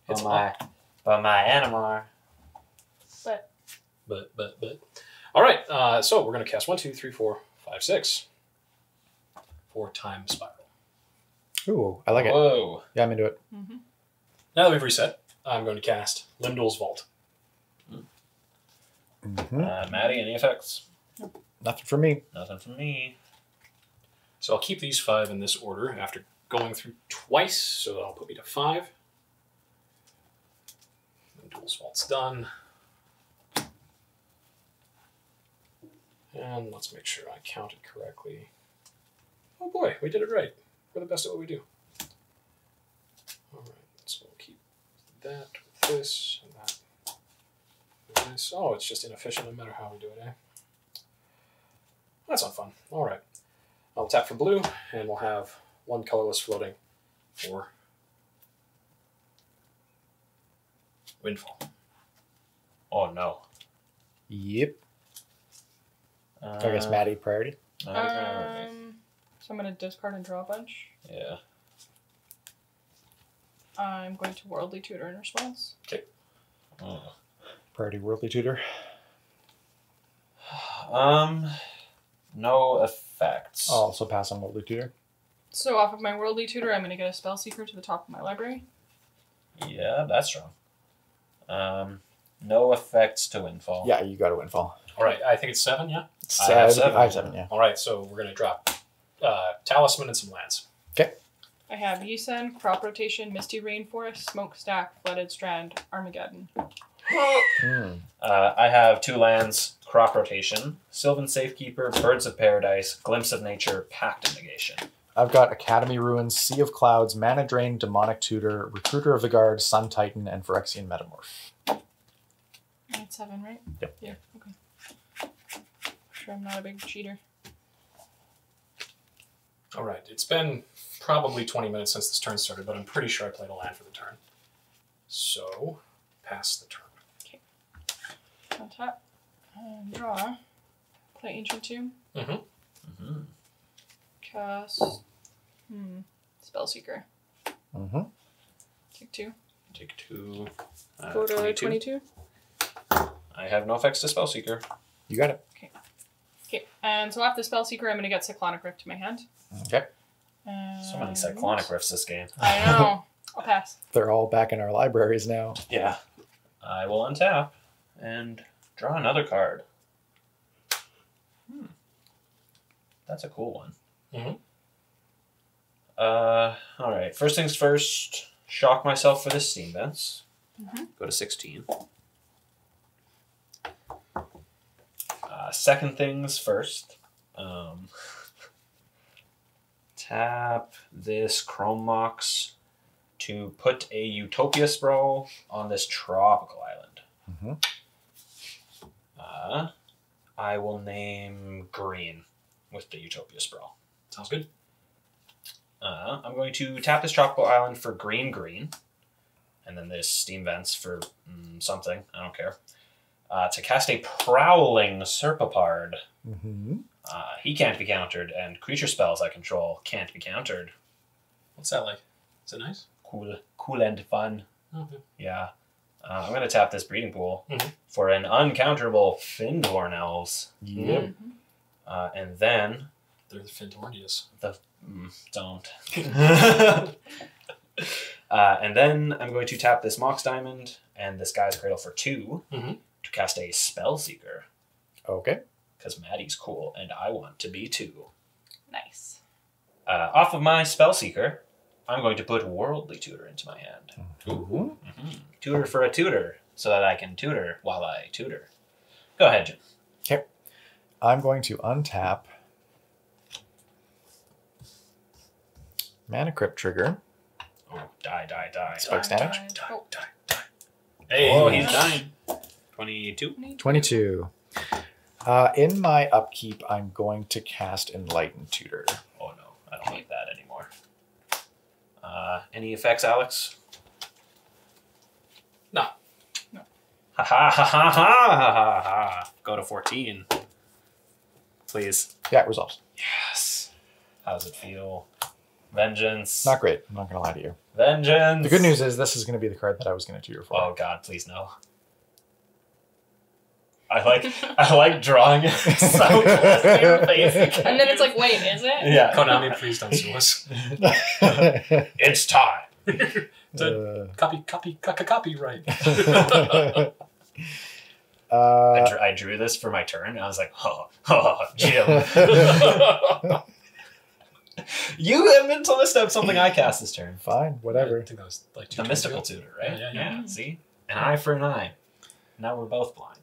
It's But my, but my Animar. But But, but, but. All right, uh, so we're going to cast one, two, three, four, five, six. Four time spiral. Ooh, I like it. Whoa. Yeah, I'm into it. mm-hmm. Now that we've reset, I'm going to cast Lim-Dûl's Vault. Mhm. Uh, Maddie, any effects? Nothing for me. Nothing for me. So I'll keep these five in this order after going through twice, so that'll put me to five. Lim-Dûl's Vault's done. And let's make sure I counted correctly. Oh boy, we did it right. We're the best at what we do. Alright, so we'll keep that with this and that with this. Oh, it's just inefficient no matter how we do it, eh? That's not fun. Alright. I'll tap for blue, and we'll have one colorless floating for Windfall. Oh no. Yep. Uh, I guess Maddie priority. Um, so I'm gonna discard and draw a bunch. yeah. I'm going to worldly tutor in response. Oh. Priority worldly tutor. Um, no effects. I'll also pass on worldly tutor. So off of my worldly tutor, I'm gonna get a spell seeker to the top of my library. Yeah, that's strong. Um, no effects to windfall. Yeah, you got a windfall. All right, I think it's seven, yeah? I have Seven- seven. I have seven, yeah. All right, so we're going to drop uh, Talisman and some lands. Okay. I have Yisen, Crop Rotation, Misty Rainforest, Smokestack, Flooded Strand, Armageddon. Hmm. Uh, I have two lands: crop rotation, Sylvan Safekeeper, Birds of Paradise, Glimpse of Nature, Pact of Negation. I've got Academy Ruins, Sea of Clouds, Mana Drain, Demonic Tutor, Recruiter of the Guard, Sun Titan, and Phyrexian Metamorph. That's seven, right? Yep. Yeah. Okay. Sure, I'm not a big cheater. All right, it's been probably 20 minutes since this turn started, but I'm pretty sure I played a land for the turn. So, pass the turn. Untap and draw. Play Ancient Tomb. Mm-hmm. Cast. Hmm. Spellseeker. Mm-hmm. Take two. Take two. Uh, Go to 22. 22. I have no effects to Spellseeker. You got it. Okay. And so after Spellseeker, I'm going to get Cyclonic Rift to my hand. Okay. And So many Cyclonic Rifts this game. I know. I'll pass. They're all back in our libraries now. Yeah. I will untap and draw another card. Hmm. That's a cool one. Mhm. Uh, all right. First things first. Shock myself for the steam vents. Mhm. Go to sixteen. Uh, second things first. Um, tap this Chrome Mox to put a Utopia Sprawl on this tropical island. Mhm. Uh, I will name Green with the Utopia Sprawl. Sounds good. Uh, I'm going to tap this tropical island for green, green, and then this steam vents for mm, something. I don't care. Uh, to cast a prowling Serpopard. Mm-hmm. Uh, he can't be countered, and creature spells I control can't be countered. What's that like? Is it nice? Cool, cool and fun. Okay. Yeah. Uh, I'm going to tap this breeding pool Mhm. for an uncounterable Fyndhorn Elves. Yep. Mhm. Uh, and then They're the Fintornius. Mm, don't. uh, and then I'm going to tap this Mox Diamond and this Gaea's Cradle for 2 Mhm. To cast a Spell Seeker Okay. because Maddie's cool and I want to be too. Nice. Uh, off of my Spell Seeker, I'm going to put Worldly Tutor into my hand. Mhm. Tutor for a tutor. so that I can tutor while I tutor. Go ahead, Jim. Okay. I'm going to untap Mana Crypt trigger. Oh, die, die, die. Spikes Die, damage. die. Oh, Die, die. Hey, Oh, he's dying. 22. 22. Uh, in my upkeep, I'm going to cast Enlightened Tutor. Oh no, I don't like that anymore. Uh, any effects, Alex? No. No. Ha ha ha ha ha ha ha. Go to 14. Please. Yeah, it resolves. Yes. How does it feel? Vengeance. Not great. I'm not going to lie to you. Vengeance. The good news is this is going to be the card that I was going to tutor for. Oh god, please no. I like I like drawing it so close to your face. And then it's like, wait, is it? Yeah. Konami, please don't sue us. It's time. Uh, Copy, copy, copy, copyright. I, uh, drew, I drew this for my turn and I was like, oh, oh Jim. you have mental misstep something I cast this turn. fine, whatever. I whatever. think that was like two The mystical ago. tutor, right? Yeah, yeah, yeah. See? An eye for an eye. Now we're both blind.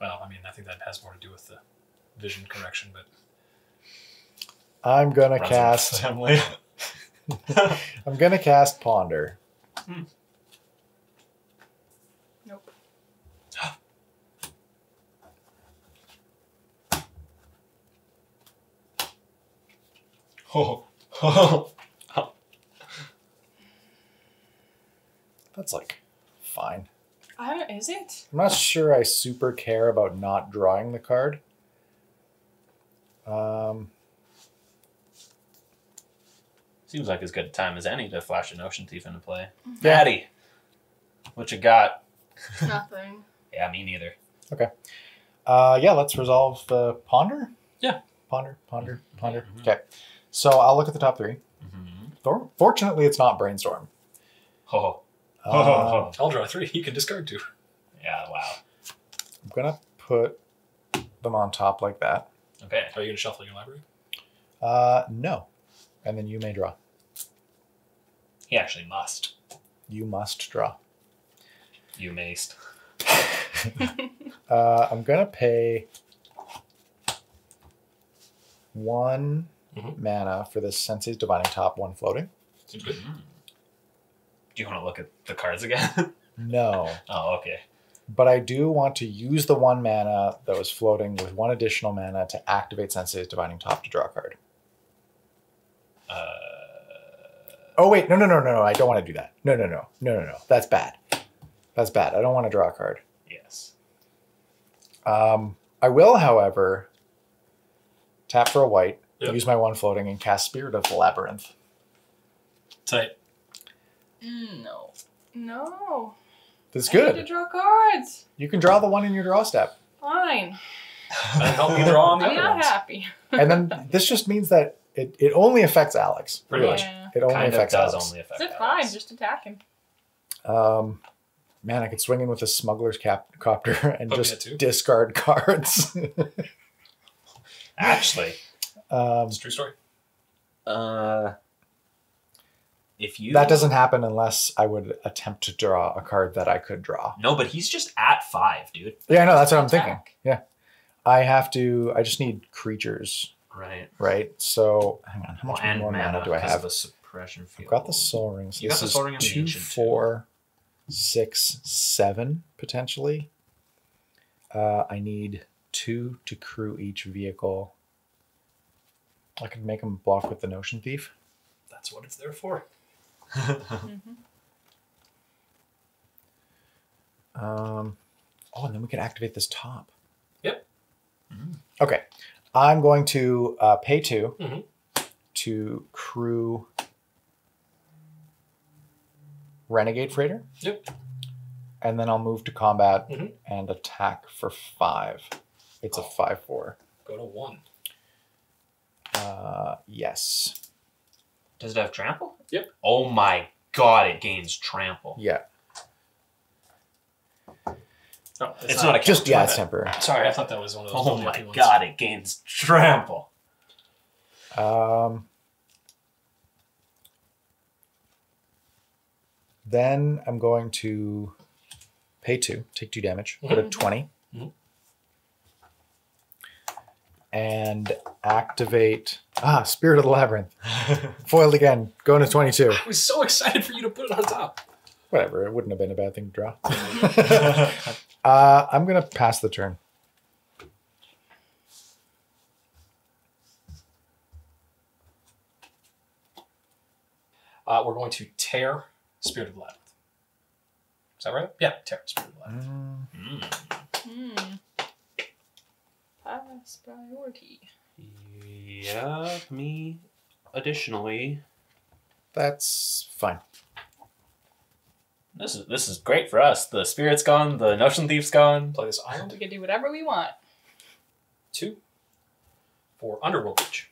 Well, I mean, I think that has more to do with the vision correction, but I'm going to Runs cast. family. I'm going to cast Ponder. Hmm. Nope. oh. Oh. That's like fine. I don't, is it? I'm not sure I super care about not drawing the card. Um, Seems like as good a time as any to flash a Notion Thief into play. Yeah. Maddie, what you got? Nothing. Yeah, me neither. Okay. Uh, yeah, let's resolve the Ponder. Yeah. Ponder, Ponder, Ponder. Mhm. Okay. So I'll look at the top 3 Mm-hmm. Thor- Fortunately, it's not Brainstorm. Oh. Uh, I'll draw three. You can discard two. yeah, wow. I'm going to put them on top like that. Okay. Are you going to shuffle your library? Uh, no. And then you may draw. He actually must. You must draw. You maced. Uh, I'm gonna pay one Mhm. mana for this Sensei's Divining Top, one floating. Seems good. Mm. Do you want to look at the cards again? No, oh, okay. but I do want to use the one mana that was floating with one additional mana to activate Sensei's Divining Top to draw a card. Uh, Oh wait, no, no, no, no, no! I don't want to do that. No, no, no, no, no, no. That's bad. That's bad. I don't want to draw a card. yes. Um, I will, however, tap for a white, Yep. use my one floating, and cast Spirit of the Labyrinth. Tight. Mm, no. No. That's good. I need to draw cards. You can draw the one in your draw step. Fine. And help me draw on the I'm other not ones. happy. and then this just means that it, it only affects Alex. Pretty much. Yeah. It only kind of affects does Alex. only affect Is it Alex. fine? Just attack him. Um, man, I could swing in with a smuggler's cap copter and Put me just two. discard cards. Actually, um, It's a true story. uh, if you that doesn't happen unless I would attempt to draw a card that I could draw. No, but he's just at five, dude. Yeah, I know. That's what I'm thinking. Yeah, I have to. I just need creatures, Right. right? So hang on, how much and more mana, do I have? of the suppression field. I've got the Sol Ring. So You this got the is Sol Ring the two, four, six, seven potentially. Uh, I need two to crew each vehicle. I could make them block with the Notion Thief. That's what it's there for. Mm-hmm. Um, oh, and then we can activate this top. Yep. Mhm. Okay, I'm going to uh, pay 2 Mhm. to crew Renegade Freighter. Yep. And then I'll move to combat Mhm. and attack for five. It's a five four. Go to one. Uh, yes. Does it have trample? Yep. Oh my god, it gains trample. Yeah. No, It's, not, a Just yeah, it's temporary. Sorry, I thought that was one of those. Oh double my empty ones. god, it gains trample. Um, then I'm going to pay two, take two damage, go to Mhm. 20. Mhm. And activate ah, Spirit of the Labyrinth. Foiled again, going to 22. I was so excited for you to put it on top. Whatever, it wouldn't have been a bad thing to draw. uh, I'm gonna pass the turn. Uh, we're going to tear Spirit of the Labyrinth. Is that right? Yeah, tear Spirit of the Labyrinth. Mm, Hmm. Pass priority. Yeah, me. Additionally, that's fine. this is this is great for us. The spirit's gone. The notion thief's gone. Play this island. We can do whatever we want. Two. For Underworld Breach.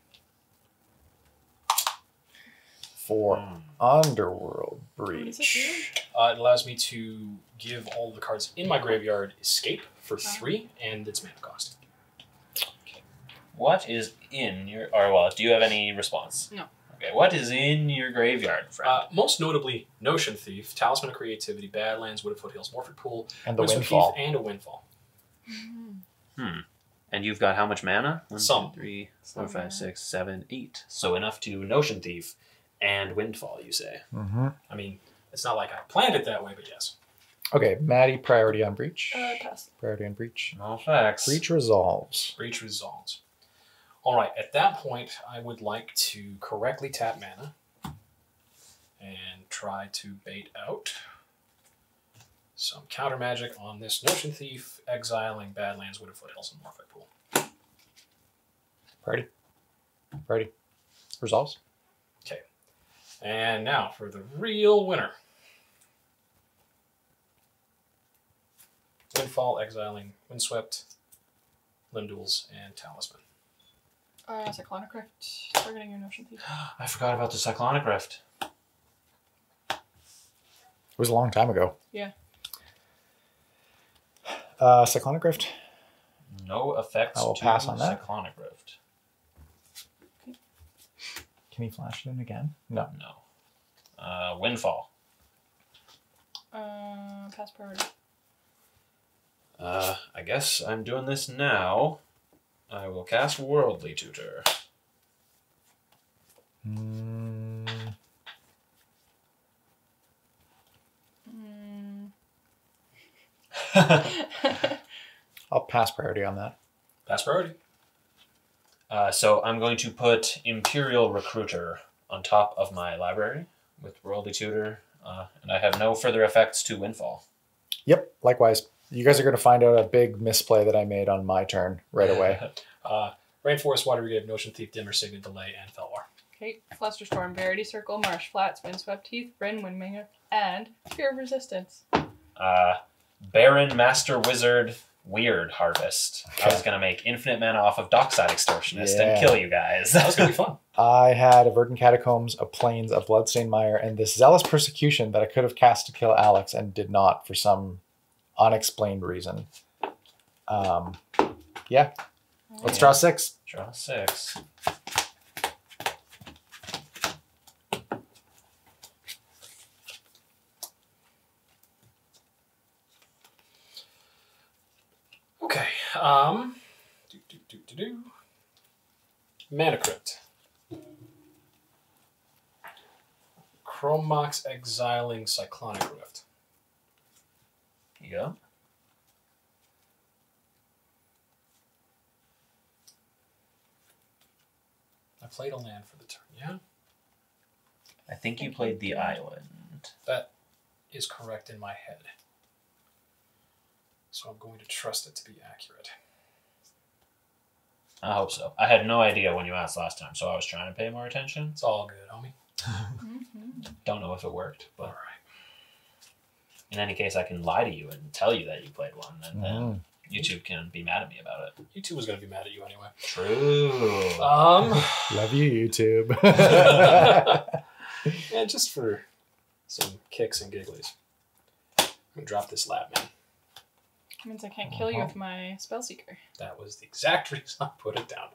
For Hmm. Underworld What Breach. Uh, it allows me to give all the cards in my graveyard escape for three, and its mana cost. What is in your or well, do you have any response? No. Okay, what is in your graveyard, friend? Uh, most notably, Notion Thief, Talisman of Creativity, Badlands, Wooded Foothills, Morphic Pool, And the Wisdom Windfall. Thief, and a Windfall. hmm. And you've got how much mana? One, two, Some. three, Some five, mana. six, seven, eight. So enough to notion thief and windfall. You say? hmm I mean, it's not like I planned it that way, but yes. Okay, Maddie, priority on Breach. Uh, pass. Priority on Breach. No facts. Breach resolves. Breach resolves. All right, at that point, I would like to correctly tap mana and try to bait out some counter magic on this Notion Thief, exiling Badlands, Wooded Foothills, and Morphic Pool. Priority. Priority. Resolves. Okay. And now for the real winner. Windfall, exiling, Windswept, Lim-Dûl's, and Talisman. Uh, Cyclonic Rift. Targeting your Notion Thief. I forgot about the cyclonic rift. It was a long time ago. Yeah. Uh, Cyclonic Rift. No effects. I will to pass on that. Cyclonic rift. Can he flash it in again? No. No. Uh, windfall. Uh, pass priority. Uh, I guess I'm doing this now. I will cast Worldly Tutor. Mm, Mm. I'll pass priority on that. Pass priority. Uh, so I'm going to put Imperial Recruiter on top of my library with Worldly Tutor, uh, and I have no further effects to Windfall. Yep, likewise. You guys are going to find out a big misplay that I made on my turn right away. Uh, Rainforest, Water Brigade, Notion Thief, Dimir, Signet, Delay, and Fellwar. Okay, Flusterstorm, Verity Circle, Marsh Flats, Windswept Heath, Bryn, Windminger, and Fear of Resistance. Uh, Barrin Master Wizard Weird Harvest. I was gonna make infinite mana off of Dockside Extortionist Yeah. and kill you guys. That was going to be fun. I had a Verdant Catacombs, a Plains, a Bloodstained Mire, and this Zealous Persecution that I could have cast to kill Alex and did not for some unexplained reason. Um, yeah, let's draw six. Draw six. Okay. Um, do, do, do, do, do. Mana Crypt. Chrome Mox exiling Cyclonic Rift. You go. I played a land for the turn, yeah? I think you played the island. That is correct in my head. So I'm going to trust it to be accurate. I hope so. I had no idea when you asked last time, so I was trying to pay more attention. It's all good, homie. Mhm. Don't know if it worked, but right. In any case, I can lie to you and tell you that you played one, and then Mhm. YouTube can be mad at me about it. YouTube was going to be mad at you anyway. True. Um, Love you, YouTube. and just for some kicks and gigglies, I'm going to drop this lab, man. Means I can't kill you with my Spellseeker. That was the exact reason I put it down.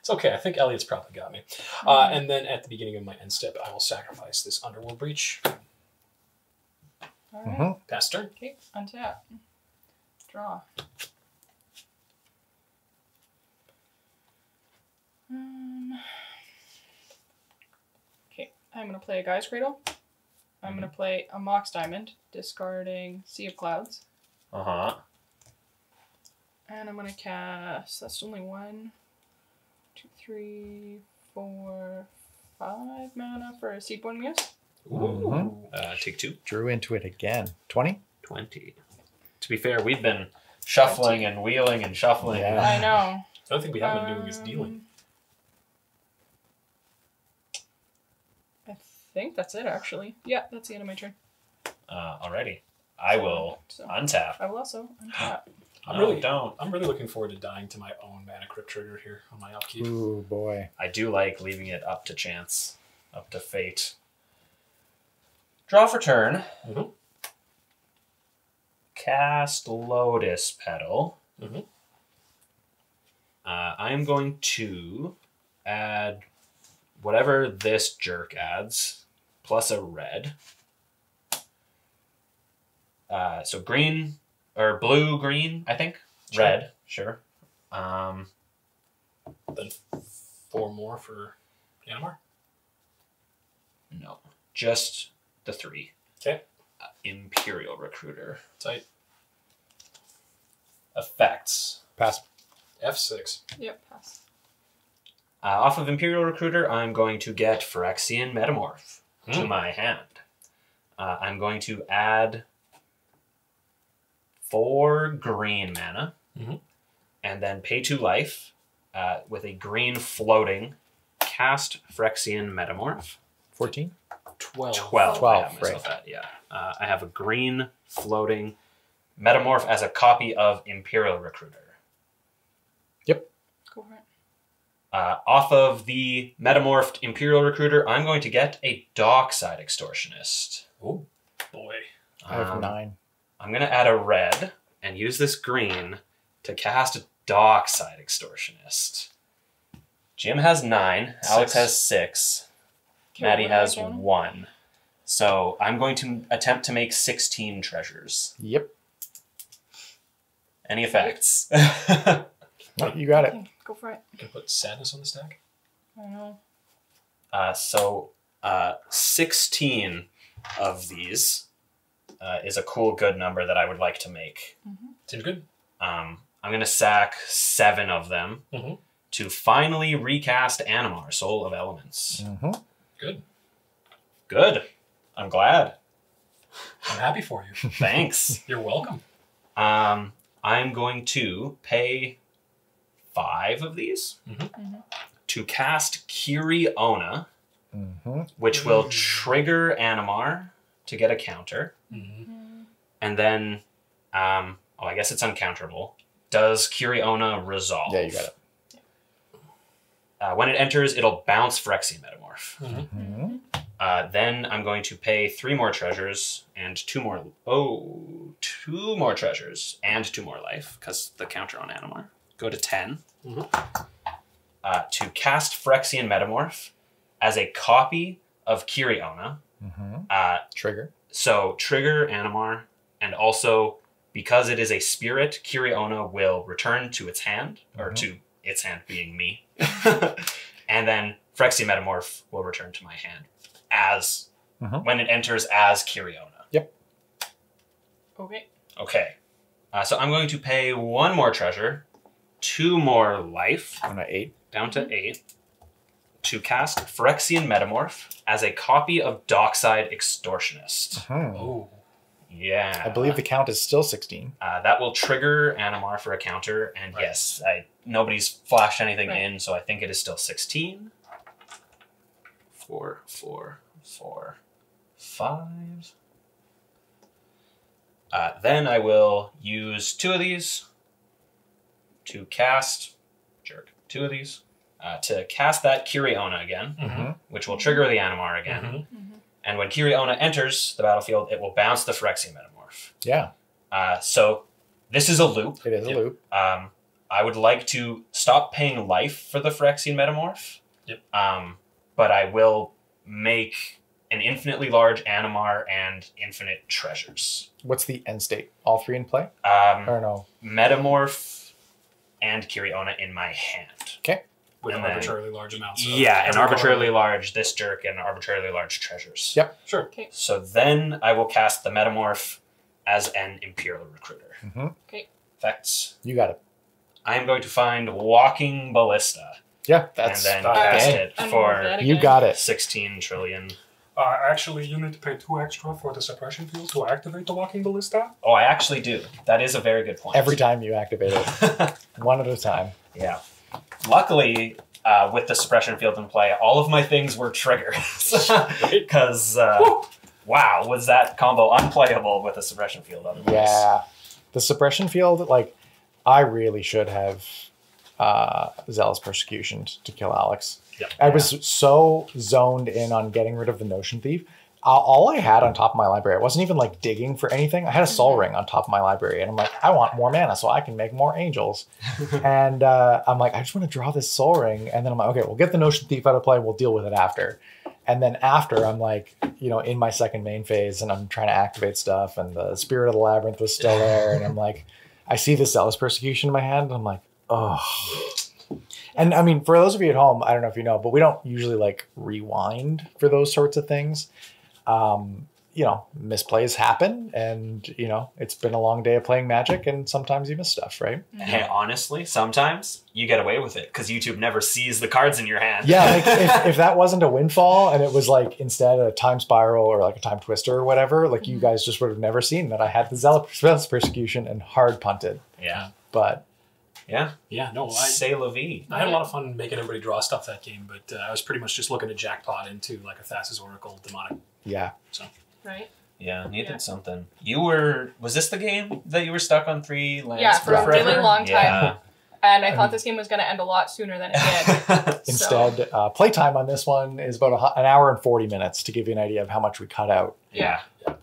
It's okay. I think Elliot's probably got me. Uh, and then at the beginning of my end step, I will sacrifice this Underworld Breach. All right. Mhm. Pass turn. Okay, untap. Draw. Um, okay, I'm gonna play a Gaea's Cradle. I'm gonna play a Mox Diamond, discarding Sea of Clouds. Uh huh. And I'm gonna cast. That's only one, two, three, four, five mana for a Seaborn Muse. Mhm. Uh, take two. Drew into it again. 20? 20. To be fair, we've been shuffling and wheeling and shuffling. Yeah. I know. The other thing we have been doing is dealing. Um, I think that's it, actually. Yeah, that's the end of my turn. Uh, alrighty. I will So untap. I will also untap. I'm No, really don't. I'm really looking forward to dying to my own mana crypt trigger here on my upkeep. Ooh, boy. I do like leaving it up to chance, up to fate. Draw for turn. Mhm. Cast Lotus Petal. Mhm. Uh, I'm going to add whatever this jerk adds, plus a red. Uh, so green or blue, green, I think. Sure. Red, sure. Um, Then four more for Animar. No, just the three. Okay. Uh, Imperial Recruiter. Tight. Effects. Pass. F6. Yep, pass. Uh, off of Imperial Recruiter, I'm going to get Phyrexian Metamorph to Hmm. my hand. Uh, I'm going to add four green mana Mhm. and then pay two life uh, with a green floating cast Phyrexian Metamorph. 14? 12. 12. I 12, have myself at, yeah. Uh, I have a green floating metamorph as a copy of Imperial Recruiter. Go for it. Uh, off of the metamorphed Imperial Recruiter, I'm going to get a Dockside Extortionist. Oh, boy. I have Um, 9. I'm going to add a red and use this green to cast a Dockside Extortionist. Jim has nine. Alex has six. Okay, Maddie what am I has doing? one. So I'm going to attempt to make 16 treasures. Yep. Any effects? No, you got it. Okay, go for it. You can put sadness on the stack. I know. uh, so uh, 16 of these uh, is a cool, good number that I would like to make. Seems good. Um, I'm going to sack seven of them Mhm. to finally recast Animar, Soul of Elements. hmm Good. Good. I'm glad. I'm happy for you. Thanks. You're welcome. um, I'm going to pay five of these Mhm. Mhm. to cast Kiri-Onna, hmm which will Mm. trigger Animar to get a counter. Mhm. Mm, And then, um, oh, I guess it's uncounterable. Does Kiri-Onna resolve? Yeah, you got it. Uh, when it enters, it'll bounce Phyrexian Metamorph. Mhm. hmm Uh, then I'm going to pay three more treasures and two more. Oh, two more treasures and two more life because the counter on Animar. Go to 10 Mhm. uh, to cast Phyrexian Metamorph as a copy of Kiri-Onna. hmm Uh, Trigger. so trigger Animar, and also because it is a spirit, Kiri-Onna will return to its hand, or Mhm. to its hand being me, and then Phyrexian Metamorph will return to my hand as Mhm. when it enters as Kiri-Onna. Yep. Okay. Okay, uh, so I'm going to pay one more treasure, two more life, On a 8. down to eight, to cast Phyrexian Metamorph as a copy of Dockside Extortionist. Hmm. Oh. Yeah. I believe the count is still 16. Uh, that will trigger Animar for a counter, and Right. yes, I nobody's flashed anything Right. in, so I think it is still sixteen. Four, four, four, five. Uh, then I will use two of these to cast. Jerk. Two of these uh, to cast that Kiri-Onna again, Mm-hmm. which will trigger the Animar again. Mhm. And when Kiri-Onna enters the battlefield, it will bounce the Phyrexian Metamorph. Yeah, Uh, so this is a loop. it is a Yep. loop. Um, I would like to stop paying life for the Phyrexian Metamorph. Yep. Um, but I will make an infinitely large Animar, and infinite treasures. What's the end state? All three in play? Um, Or no? Metamorph and Kiri-Onna in my hand. Okay. with And then- arbitrarily large amounts. of yeah, and arbitrarily card. large this jerk and arbitrarily large treasures. Yep. Sure. So then I will cast the Metamorph as an Imperial Recruiter. hmm Effects. You got it. I am going to find Walking Ballista Yeah, that's and then uh, cast okay. it for You got it. 16 trillion. Uh, actually, you need to pay two extra for the suppression field to activate the walking ballista. Oh, I actually do. That is a very good point. Every time you activate it, one at a time. yeah. Luckily, uh, with the suppression field in play, all of my things were triggers. Because, uh, wow, was that combo unplayable with a suppression field otherwise? Yeah. The suppression field, like, I really should have uh, Zealous Persecution to kill Alex. Yep. I was so zoned in on getting rid of the Notion Thief. All I had on top of my library, I wasn't even like digging for anything. I had a Sol Ring on top of my library, and I'm like, I want more mana so I can make more angels. and uh, I'm like, I just want to draw this Sol Ring, and then I'm like, okay, we'll get the Notion Thief out of play. We'll deal with it after. And then after, I'm like, you know, in my second main phase, and I'm trying to activate stuff, and the Spirit of the Labyrinth was still there, and I'm like, I see the Zealous Persecution in my hand, and I'm like, oh. And I mean, for those of you at home, I don't know if you know, but we don't usually like rewind for those sorts of things. Um, you know, misplays happen, and you know, it's been a long day of playing Magic, and sometimes you miss stuff, right? Hey, honestly, sometimes you get away with it because YouTube never sees the cards in your hand. Yeah, like if, if that wasn't a windfall and it was like instead a time spiral or like a time twister or whatever, like you guys just would have never seen that I had the zealous persecution and hard punted. yeah, But yeah. Yeah, no, I, Say la vie. I had a lot of fun making everybody draw stuff that game, but uh, I was pretty much just looking to jackpot into like a Thassa's Oracle demonic. yeah, Right? Yeah, needed Yeah. something. You were was this the game that you were stuck on three lands Yeah, for for a really long time. Yeah. And I thought this game was going to end a lot sooner than it did. instead, uh, playtime on this one is about a, an hour and 40 minutes to give you an idea of how much we cut out. yeah. Yeah.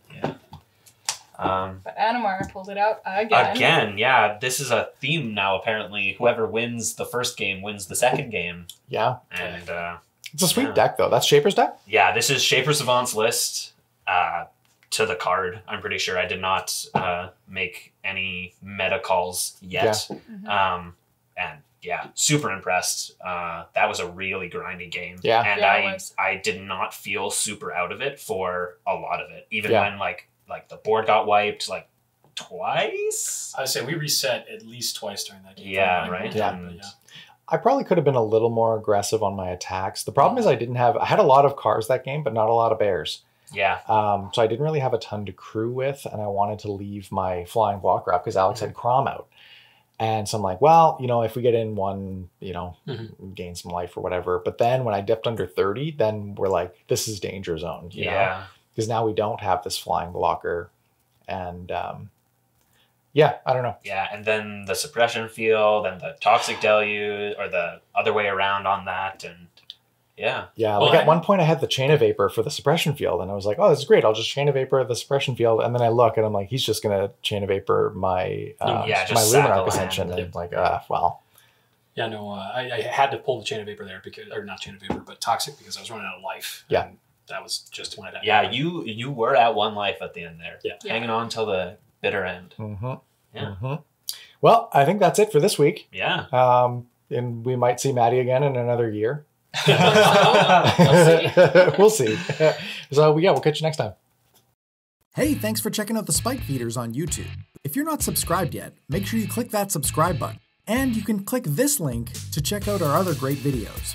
Um, But Animar pulled it out again. again, yeah, this is a theme now. Apparently, whoever wins the first game wins the second game, Yeah, and uh, it's a sweet Yeah. deck though. That's Shaper's deck. yeah, this is Shaper Savant's list uh, to the card. I'm pretty sure I did not uh, make any meta calls yet. Mhm. Um, and yeah, super impressed. Uh, that was a really grindy game. Yeah. and Yeah, I. I did not feel super out of it for a lot of it, even Yeah. when like like the board got wiped like twice. I say we reset at least twice during that game. Yeah, Like, right. Yeah. And- yeah. I probably could have been a little more aggressive on my attacks. The problem is I didn't have I had a lot of cars that game, but not a lot of bears. yeah. Um, so I didn't really have a ton to crew with, and I wanted to leave my flying walker up because Alex had Kraum out. And so I'm like, well, you know, if we get in one, you know, Mhm. gain some life or whatever. But then when I dipped under 30, then we're like, this is danger zone, you know, yeah. Because now we don't have this flying blocker. And um, yeah, I don't know. Yeah, and then the suppression field and the toxic deluge, or the other way around on that, and yeah, Yeah, Well, like at I- one point I had the chain of vapor for the suppression field, and I was like, "Oh, this is great! I'll just chain of vapor the suppression field." And then I look, and I'm like, "He's just gonna chain of vapor my uh, Yeah, just my sack a Luminarch land. Ascension." And Yep. like, uh, well, Yeah, no, uh, I, I had to pull the chain of vapor there because, or not chain of vapor, but toxic because I was running out of life. Yeah. And that was just when it happened. yeah. You you were at one life at the end there, Yeah. Yeah. hanging on till the bitter end. hmm Yeah. hmm Well, I think that's it for this week. Yeah. Um, and we might see Maddie again in another year. We'll see. we'll see. so yeah, we'll catch you next time. Hey, thanks for checking out the Spike Feeders on YouTube. If you're not subscribed yet, make sure you click that subscribe button. And you can click this link to check out our other great videos.